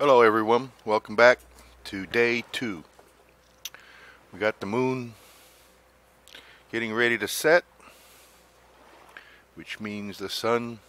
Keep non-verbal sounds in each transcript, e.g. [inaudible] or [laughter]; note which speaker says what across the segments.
Speaker 1: Hello everyone, welcome back to day two. We got the moon getting ready to set, which means the sun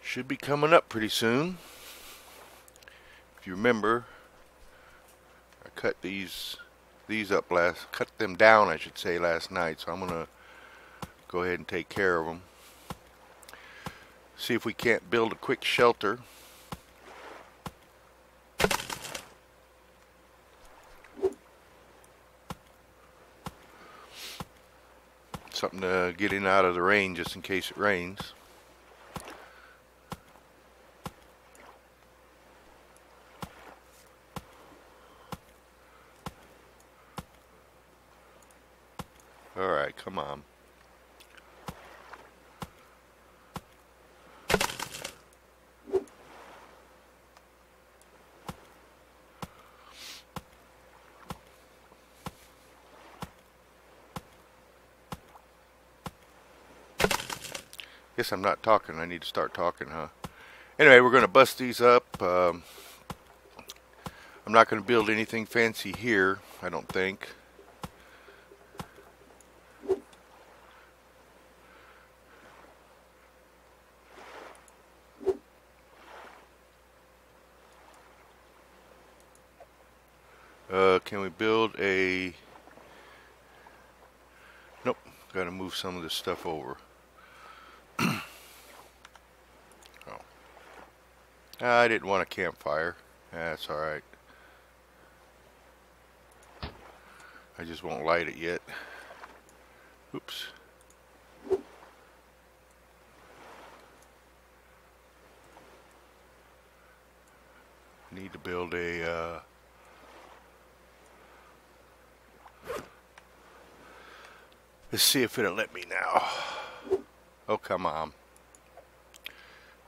Speaker 1: should be coming up pretty soon. If you remember, I cut these these up last, cut them down I should say last night, so I'm gonna go ahead and take care of them. See if we can't build a quick shelter something to get in out of the rain just in case it rains. Alright, come on. Guess I'm not talking. I need to start talking, huh? Anyway, we're going to bust these up. Um, I'm not going to build anything fancy here, I don't think. Uh, can we build a... Nope, got to move some of this stuff over. I didn't want a campfire. That's alright. I just won't light it yet. Oops. Need to build a uh, Let's see if it'll let me now. Oh, come on.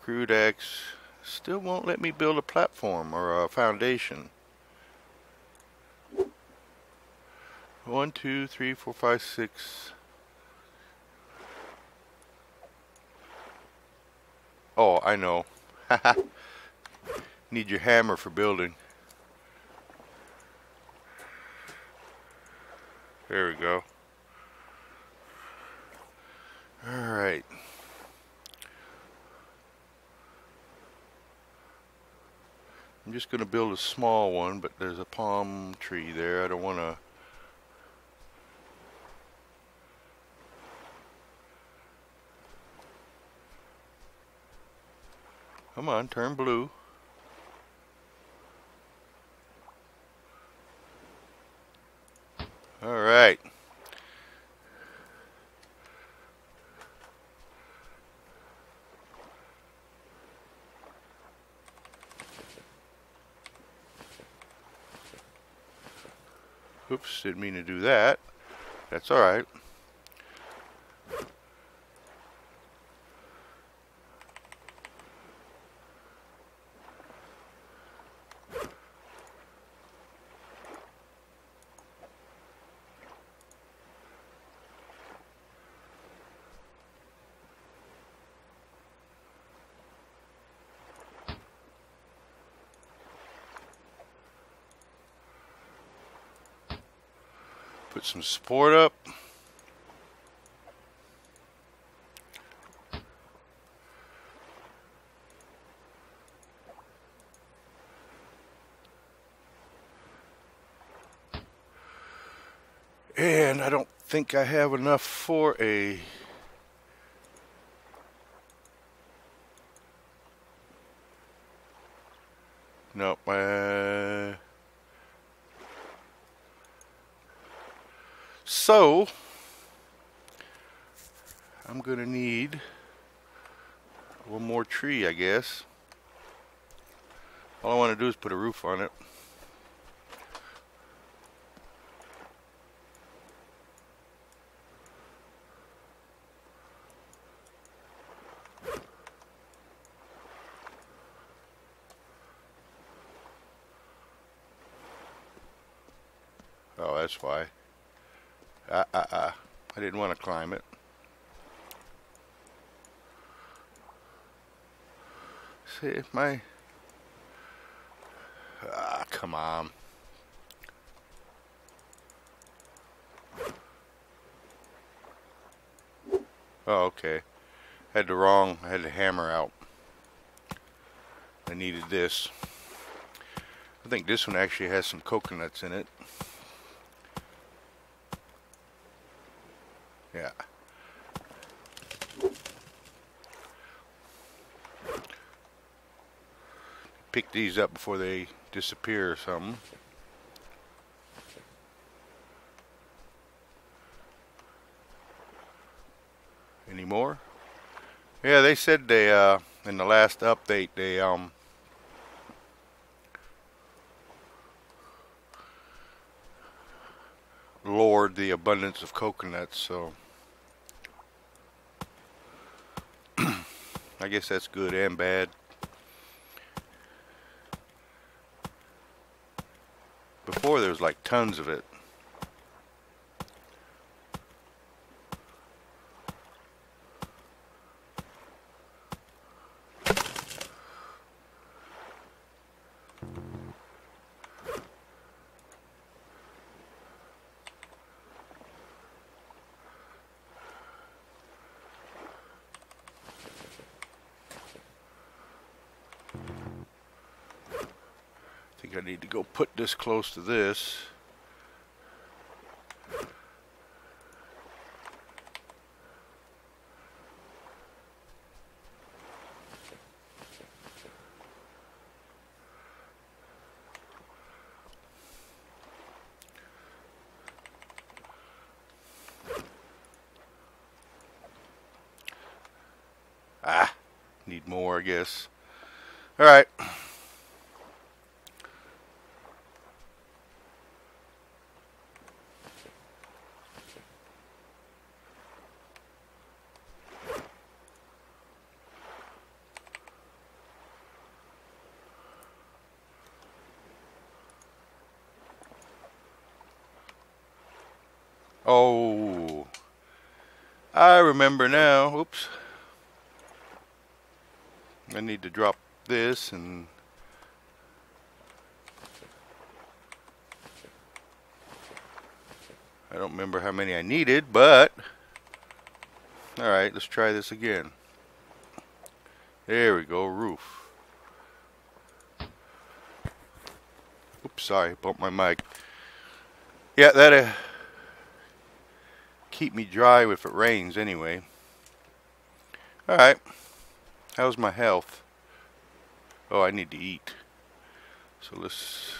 Speaker 1: Crude Axe. Still won't let me build a platform or a foundation. One, two, three, four, five, six. Oh, I know. [laughs] Need your hammer for building. There we go. Alright. I'm just going to build a small one, but there's a palm tree there. I don't want to... Come on, turn blue. All right. Oops, didn't mean to do that. That's all right. Put some support up. And I don't think I have enough for a Nope. Uh, So, I'm going to need one more tree, I guess. All I want to do is put a roof on it. Oh, that's why. Uh, uh, uh. I didn't want to climb it. See if my Ah, come on. Oh, okay. Had the wrong, I had the hammer out. I needed this. I think this one actually has some coconuts in it. Yeah. Pick these up before they disappear or something. Any more? Yeah, they said they uh in the last update they um lowered the abundance of coconuts, so [clears throat] I guess that's good and bad. Before there was like tons of it. Think I need to go put this close to this. Ah, need more, I guess. All right. Oh, I remember now. Oops. I need to drop this and I don't remember how many I needed, but alright, let's try this again. There we go, roof. Oops, sorry, bumped my mic. Yeah, that uh, keep me dry if it rains anyway. Alright. How's my health? Oh, I need to eat. So let's...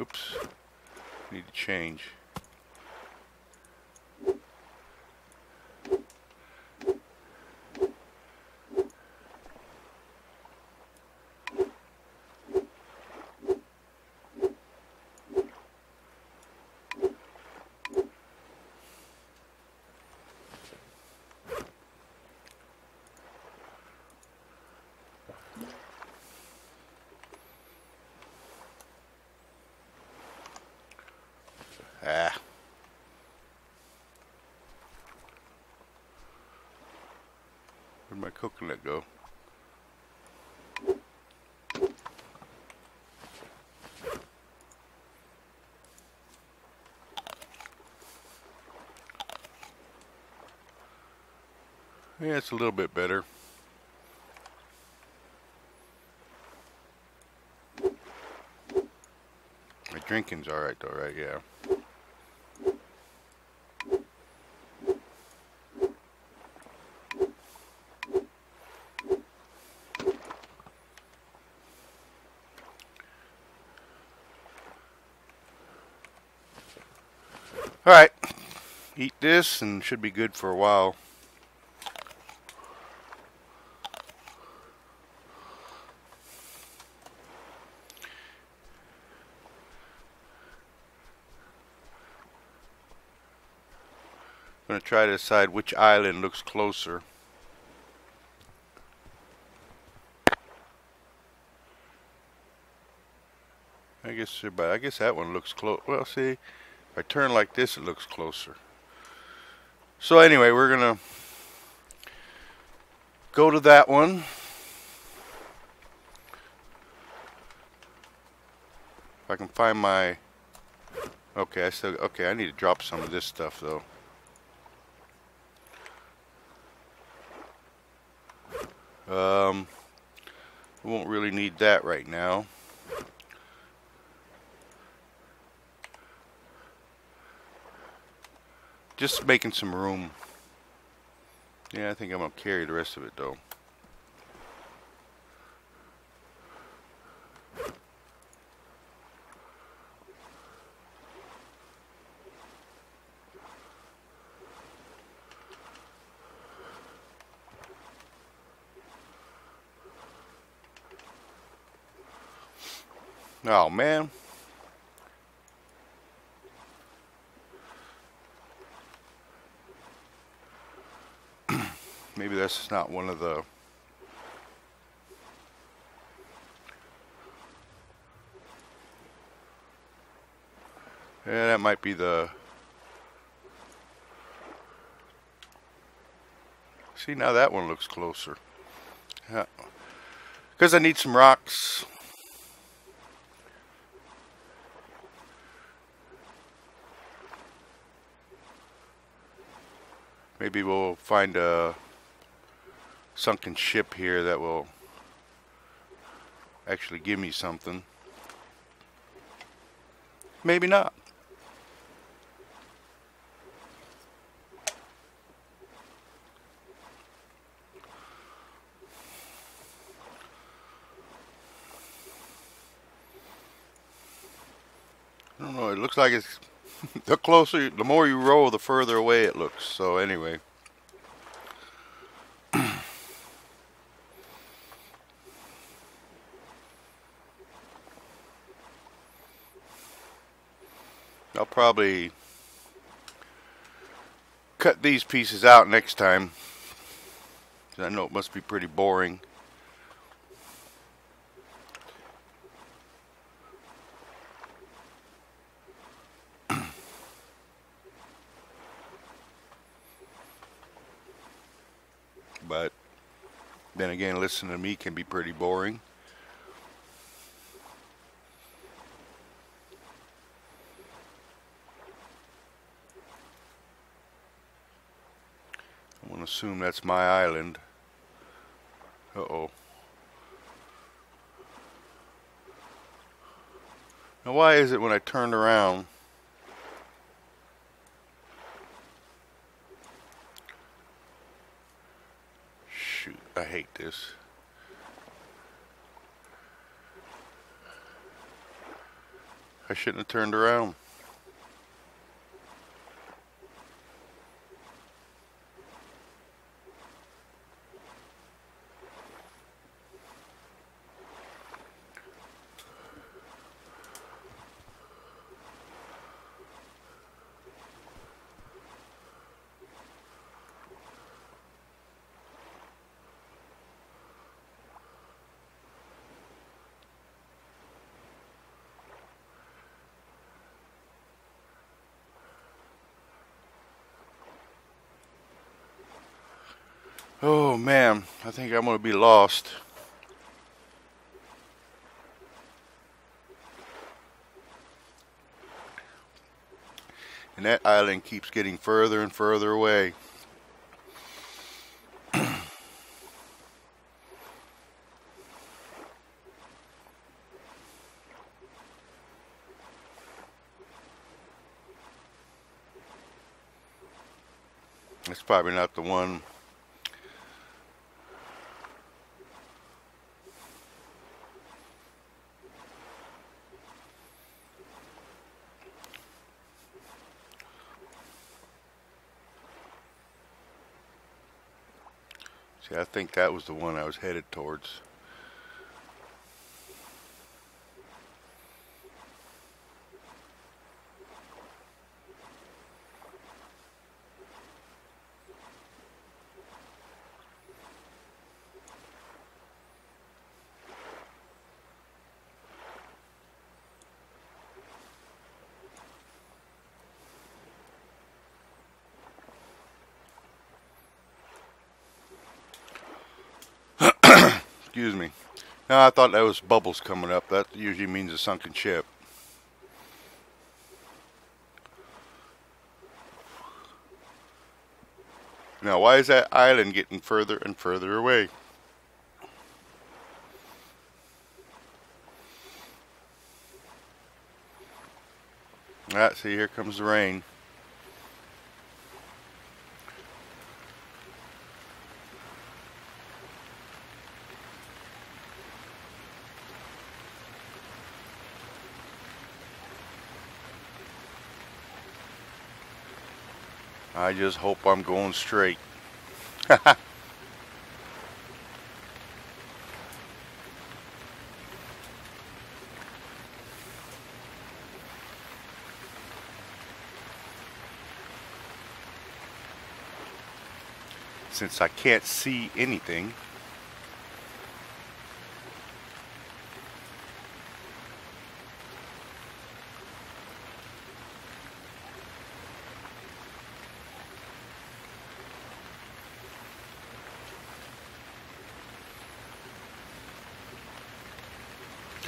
Speaker 1: Oops. Need to change. Coconut go? Yeah, it's a little bit better. My drinking's alright though, right? Yeah. Alright, eat this and should be good for a while. I'm going to try to decide which island looks closer. I guess, I guess that one looks close. Well, see, if I turn like this, it looks closer. So anyway, we're going to go to that one. If I can find my... Okay, I still... Okay, I need to drop some of this stuff, though. Um, we won't really need that right now. Just making some room. Yeah, I think I'm going to carry the rest of it, though. Oh man. Maybe that's not one of the Yeah, that might be the See now that one looks closer. Yeah. Because I need some rocks Maybe we'll find a sunken ship here that will actually give me something. Maybe not. I don't know, it looks like it's [laughs] the closer, the more you roll, the further away it looks. So anyway. I'll probably cut these pieces out next time. I know it must be pretty boring. but then again, listening to me can be pretty boring. Assume that's my island. Uh-oh. Now why is it when I turned around Shoot, I hate this. I shouldn't have turned around. Oh man, I think I'm going to be lost. And that island keeps getting further and further away. It's probably not the one See, I think that was the one I was headed towards. Excuse me. Now I thought that was bubbles coming up. That usually means a sunken ship. Now, why is that island getting further and further away? Ah, see, here comes the rain. I just hope I'm going straight. [laughs] Since I can't see anything,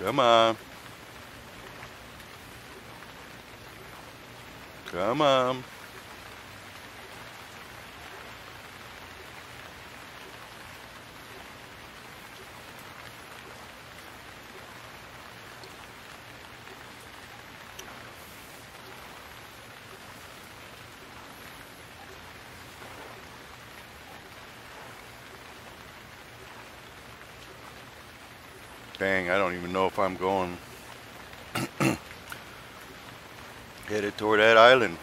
Speaker 1: Come on. Come on. Dang, I don't even know if I'm going [clears throat] headed toward that island.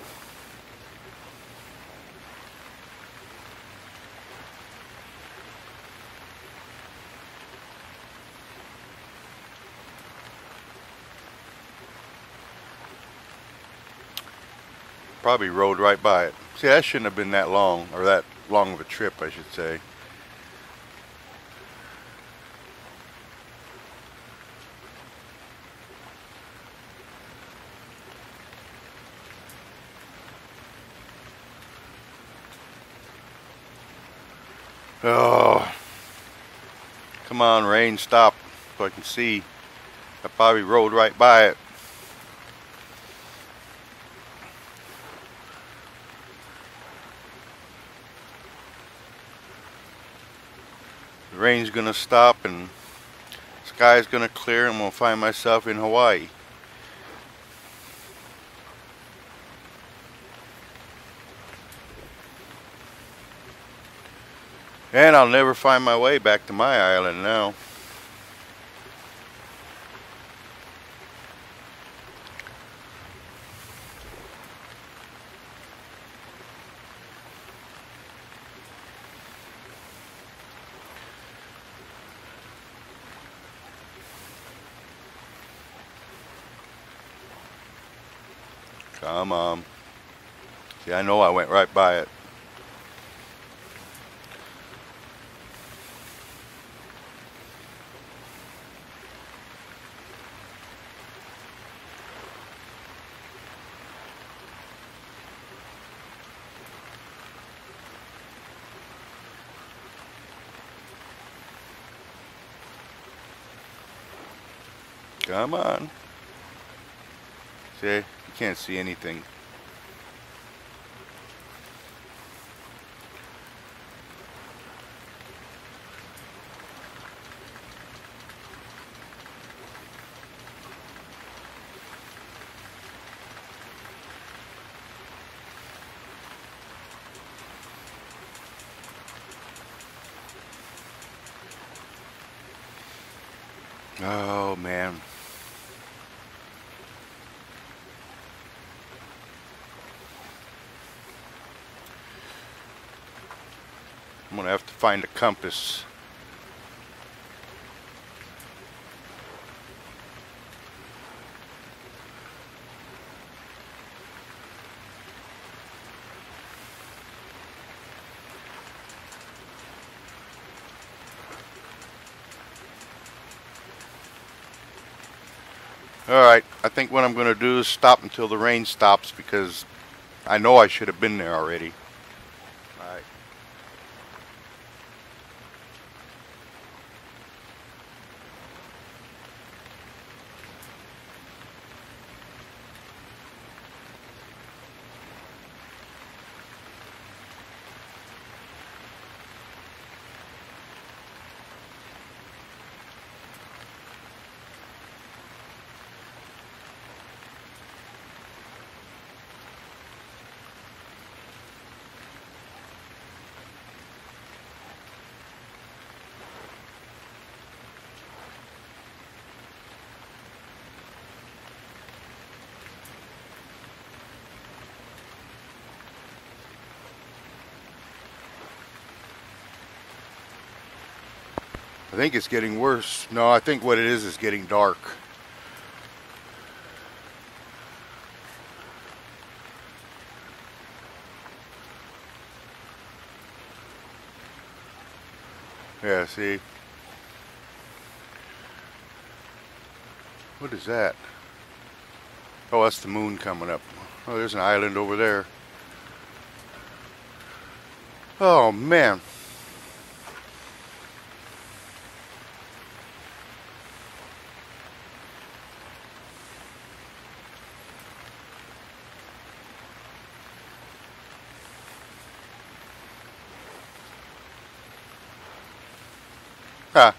Speaker 1: Probably rode right by it. See, that shouldn't have been that long, or that long of a trip, I should say. Oh, on, rain, stop so I can see. I probably rode right by it. The rain's gonna stop and sky's gonna clear and gonna find myself in Hawaii. And I'll never find my way back to my island now. Come on. See, I know I went right by it. Come on. See, you can't see anything. Oh man. I'm gonna have to find a compass. Alright, I think what I'm going to do is stop until the rain stops because I know I should have been there already. I think it's getting worse. No, I think what it is is getting dark. Yeah, see? What is that? Oh, that's the moon coming up. Oh, there's an island over there. Oh, man. Huh.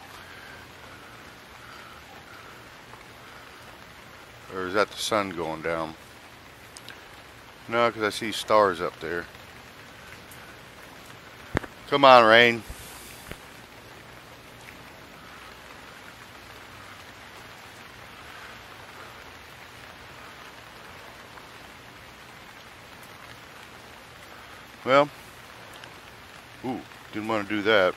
Speaker 1: Or is that the sun going down? No, because I see stars up there. Come on, rain. Well, ooh, didn't want to do that.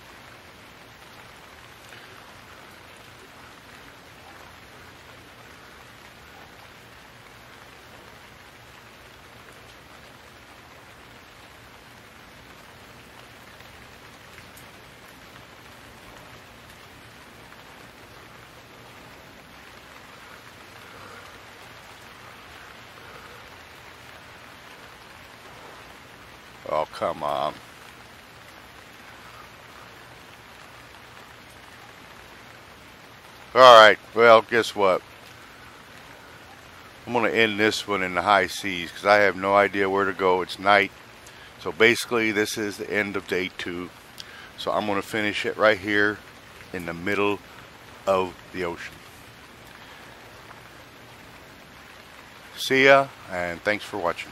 Speaker 1: Oh, come on. Alright, well, guess what? I'm going to end this one in the high seas because I have no idea where to go. It's night. So basically, this is the end of day two. So I'm going to finish it right here in the middle of the ocean. See ya, and thanks for watching.